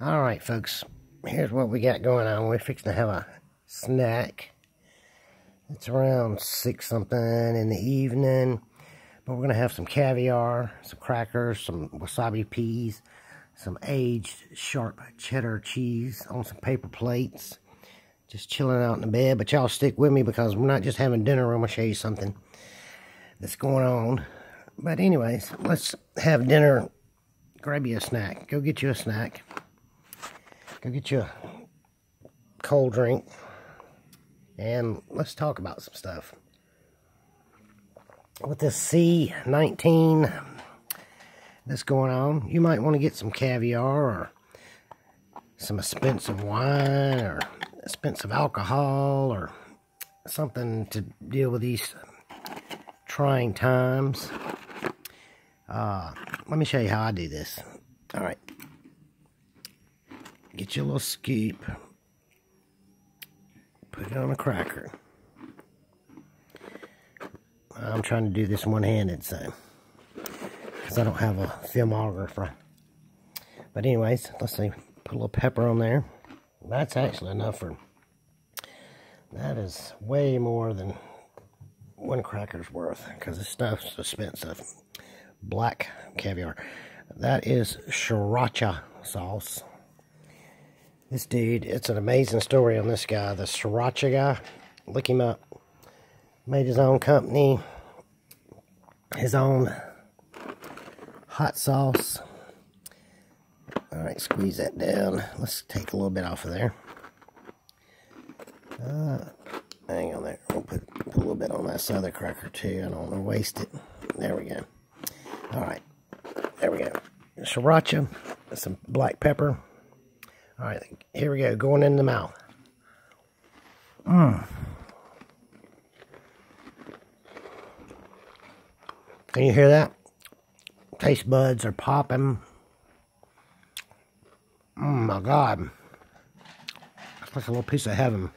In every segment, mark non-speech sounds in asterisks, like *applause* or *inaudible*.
All right, folks. Here's what we got going on. We're fixing to have a snack. It's around 6 something in the evening. But we're going to have some caviar, some crackers, some wasabi peas, some aged sharp cheddar cheese on some paper plates. Just chilling out in the bed. But y'all stick with me because we're not just having dinner. I'm going to show you something that's going on. But anyways, let's have dinner. Grab you a snack. Go get you a snack. Go get you a cold drink. And let's talk about some stuff. With this C19 that's going on, you might want to get some caviar or some expensive wine or expensive alcohol or something to deal with these trying times. Uh, let me show you how I do this. All right. Get your little scoop. Put it on a cracker. I'm trying to do this one-handed, so because I don't have a filmographer. But anyways, let's see. Put a little pepper on there. That's actually enough for. That is way more than one cracker's worth because this stuff's expensive. Black caviar. That is sriracha sauce. This dude, it's an amazing story on this guy, the Sriracha guy. Look him up. Made his own company, his own hot sauce. All right, squeeze that down. Let's take a little bit off of there. Uh, hang on there. We'll put, put a little bit on that other cracker too. I don't want to waste it. There we go. All right, there we go. Sriracha, some black pepper. All right, here we go, going in the mouth. Mmm. Can you hear that? Taste buds are popping. Oh my God. It's like a little piece of heaven.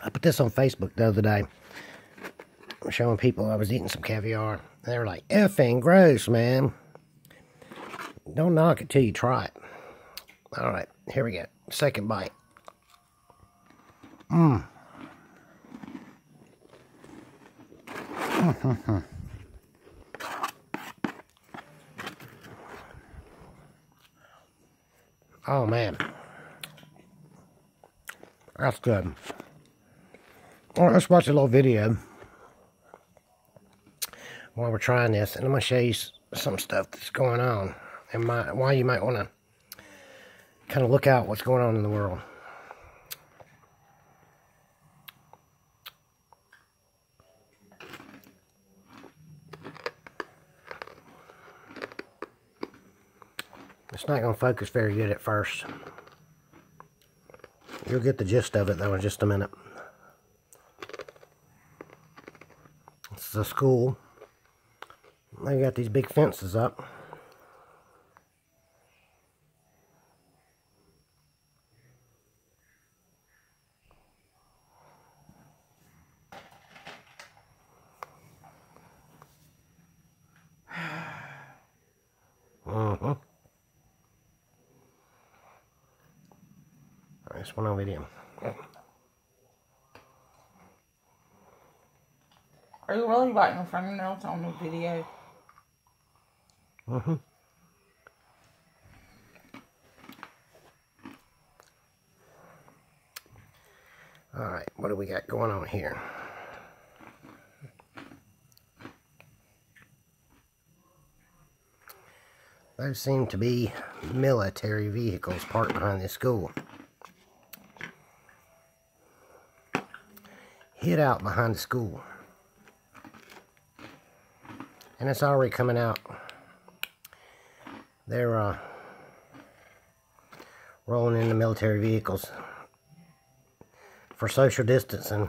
I put this on Facebook the other day. Showing people I was eating some caviar. They were like, effing gross, man. Don't knock it till you try it. All right, here we go. Second bite. Mmm. oh man. That's good. All right, let's watch a little video while we're trying this. And I'm going to show you some stuff that's going on and my, why you might want to kind of look out what's going on in the world. It's not going to focus very good at first. You'll get the gist of it though in just a minute. This is a school. They got these big fences up. Uh-huh. This one on video. Are you really biting your fingernails on the video? Mm-hmm. Alright, what do we got going on here? Those seem to be military vehicles parked behind this school. Hid out behind the school. And it's already coming out. They're uh, rolling in the military vehicles for social distancing.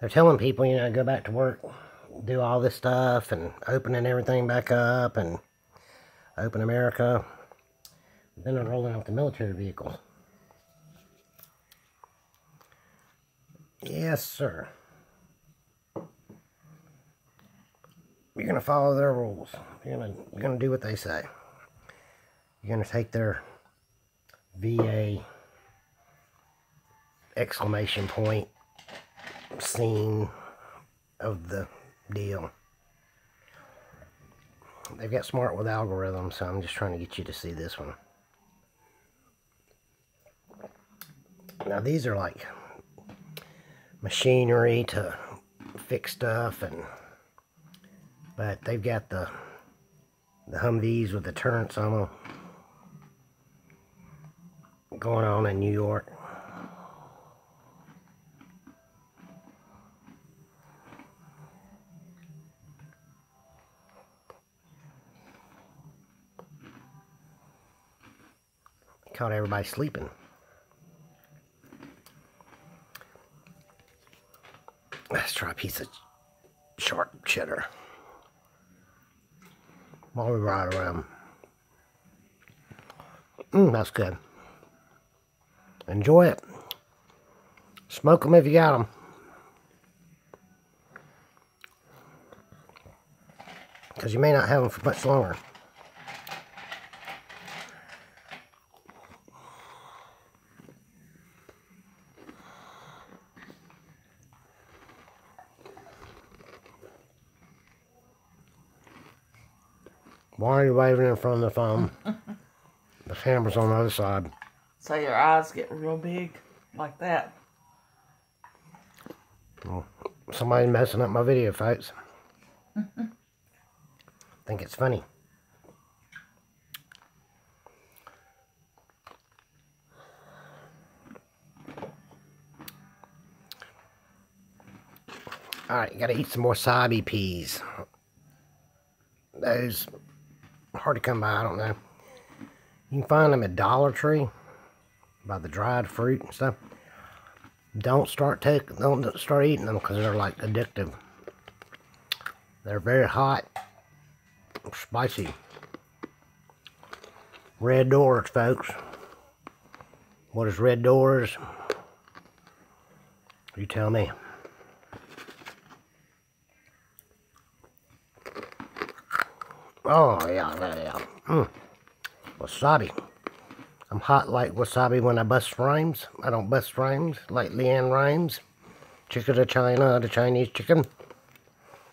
They're telling people, you know, go back to work, do all this stuff, and opening everything back up, and Open America. Then they're rolling out the military vehicles. Yes, sir. You're gonna follow their rules. You're gonna you're gonna do what they say. You're going to take their VA exclamation point scene of the deal. They've got smart with algorithms, so I'm just trying to get you to see this one. Now these are like machinery to fix stuff and but they've got the the Humvees with the turrets on them going on in New York. Caught everybody sleeping. Let's try a piece of sharp cheddar. While we ride around. Mmm, that's good. Enjoy it. Smoke them if you got them. Because you may not have them for much longer. Why are you waving in front of the phone? *laughs* the camera's on the other side. So your eyes get real big like that. Well, somebody messing up my video, folks. *laughs* Think it's funny. Alright, you gotta eat some more sabi peas. Those hard to come by, I don't know. You can find them at Dollar Tree by the dried fruit and stuff. Don't start take don't start eating them because they're like addictive. They're very hot, spicy. Red doors, folks. What is red doors? You tell me. Oh, yeah, yeah, yeah. Mm. Wasabi. I'm hot like wasabi when I bust rhymes. I don't bust rhymes like LeAnn Rimes. Chicken to China, the Chinese chicken.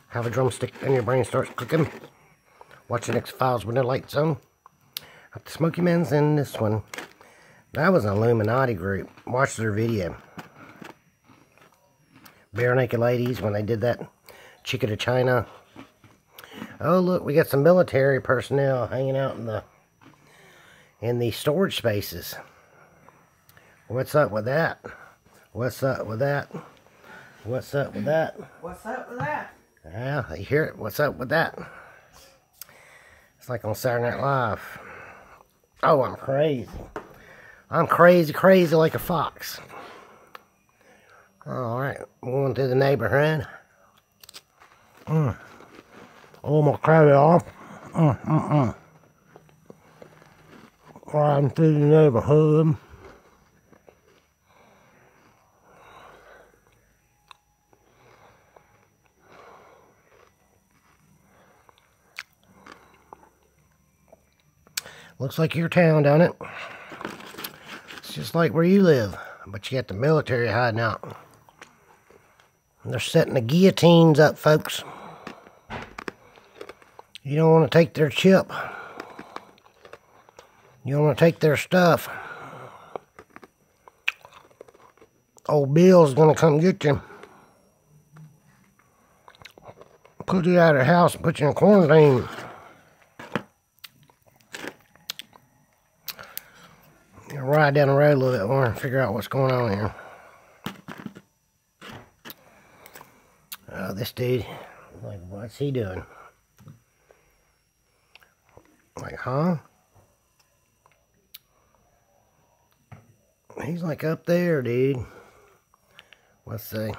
Have a drumstick and your brain starts cooking. Watch the next files when the lights on. The Smoky Man's in this one. That was an Illuminati group. Watch their video. Barenaked Ladies when they did that. Chicken to China. Oh, look, we got some military personnel hanging out in the in the storage spaces. What's up with that? What's up with that? What's up with that? What's up with that? Yeah, you hear it. What's up with that? It's like on Saturday Night Live. Oh, I'm crazy. I'm crazy, crazy like a fox. Alright, going to the neighborhood. Mm. Oh, my off. uh, mm, mm riding through the neighborhood. Looks like your town, don't it? It's just like where you live, but you got the military hiding out. They're setting the guillotines up, folks. You don't want to take their chip. You don't want to take their stuff. Old Bill's going to come get you. Put you out of the house and put you in quarantine. You ride down the road a little bit more and figure out what's going on here. Oh, this dude, like, what's he doing? Like, huh? He's like up there, dude. Let's see.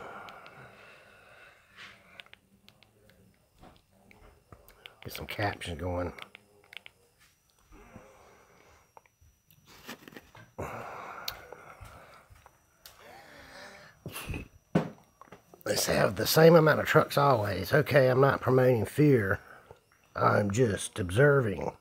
Get some captions going. Let's have the same amount of trucks always. Okay, I'm not promoting fear. I'm just observing.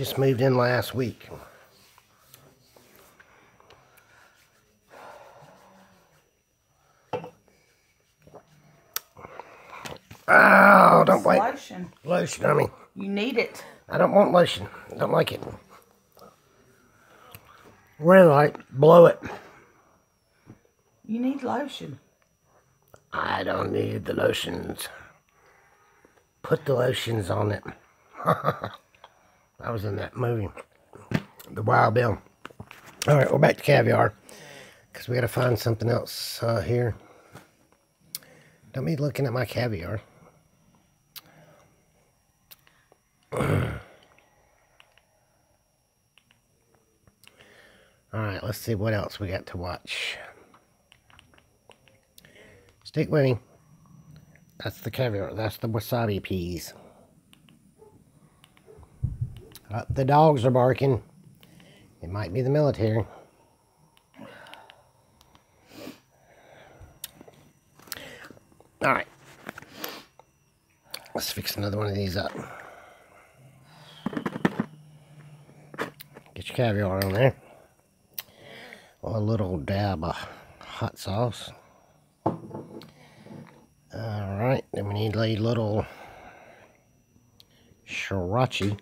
Just moved in last week. Oh, don't It's wait. lotion. Lotion, I mean, You need it. I don't want lotion. I don't like it. Red light, blow it. You need lotion. I don't need the lotions. Put the lotions on it. *laughs* I was in that movie, The Wild Bill. All right, we're back to caviar because we got to find something else uh, here. Don't be looking at my caviar. *clears throat* All right, let's see what else we got to watch. Stick with me. That's the caviar. That's the wasabi peas. Uh, the dogs are barking. It might be the military. All right. Let's fix another one of these up. Get your caviar on there. A little dab of hot sauce. Alright, then we need a little sriracha.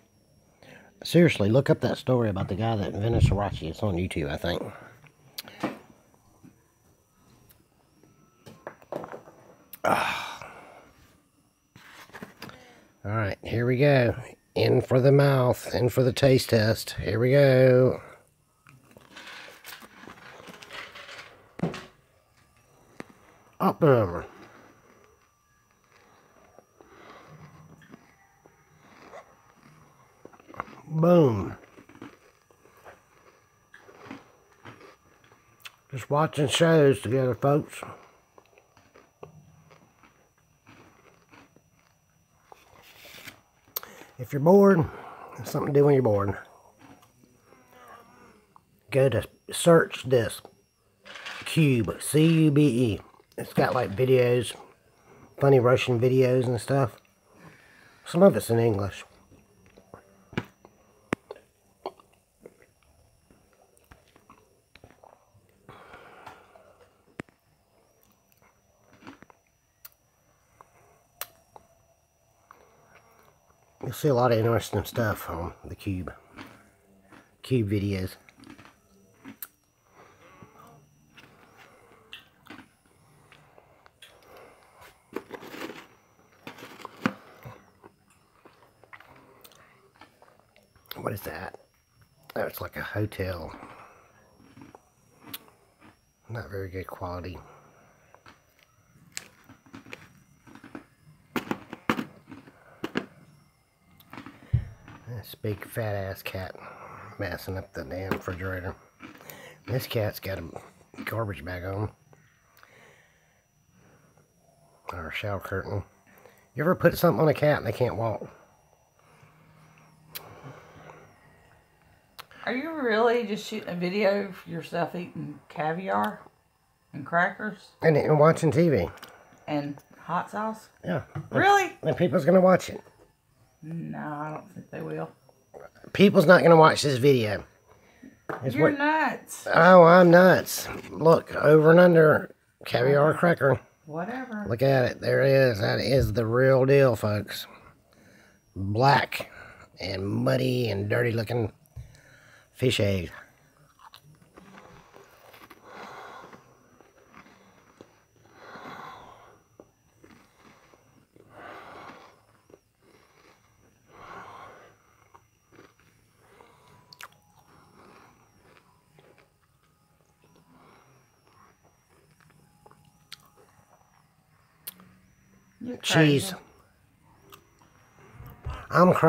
Seriously, look up that story about the guy that invented sriracha. It's on YouTube, I think. Ah. Alright, here we go. In for the mouth, in for the taste test. Here we go. Up and Boom. Just watching shows together, folks. If you're bored, something to do when you're bored. Go to search this Cube, C U B E. It's got like videos, funny Russian videos and stuff. Some of it's in English. You'll see a lot of interesting stuff on the Cube. Cube videos. What is that? Oh, it's like a hotel. Not very good quality. This big fat ass cat messing up the damn refrigerator. This cat's got a garbage bag on. Or a shower curtain. You ever put something on a cat and they can't walk? Are you really just shooting a video of yourself eating caviar and crackers And, and watching TV. and hot sauce? Yeah. Really? And people's gonna watch it. No, I don't think they will. People's not gonna watch this video. It's You're what- nuts. oh, I'm nuts. Look, over and under caviar cracker. Whatever. Look at it. There it is. That is the real deal, folks. Black and muddy and dirty looking fish egg. Cheese. I'm cra-